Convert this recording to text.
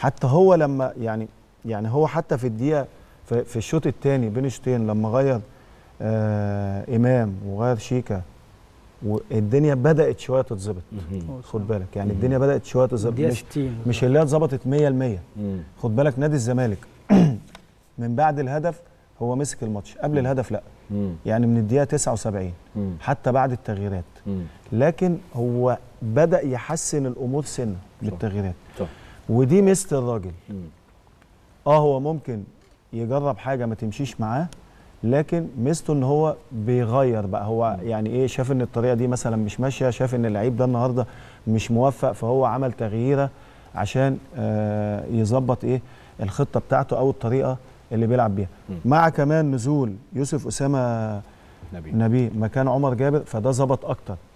حتى هو لما يعني يعني هو حتى في الدقيقة في, في الشوط الثاني بين الشوطين لما غير آه إمام وغير شيكا والدنيا بدأت شوية تتظبط. خد بالك يعني الدنيا بدأت شوية تتظبط. مش 60 مش اللي هي اتظبطت 100% مم. خد بالك نادي الزمالك من بعد الهدف هو مسك الماتش قبل الهدف لا. يعني من الدقيقة 79 مم. حتى بعد التغييرات. لكن هو بدأ يحسن الأمور سنة بالتغييرات صح. ودي ميزه الراجل. آه هو ممكن يجرب حاجة ما تمشيش معاه لكن ميزته إن هو بيغير بقى. هو يعني إيه شاف إن الطريقة دي مثلا مش ماشية شاف إن اللعيب ده النهارده مش موفق فهو عمل تغييرة عشان آه يظبط إيه الخطة بتاعته أو الطريقة اللي بيلعب بيها. مع كمان نزول يوسف أسامة نبي نبيه مكان عمر جابر فده ظبط أكتر.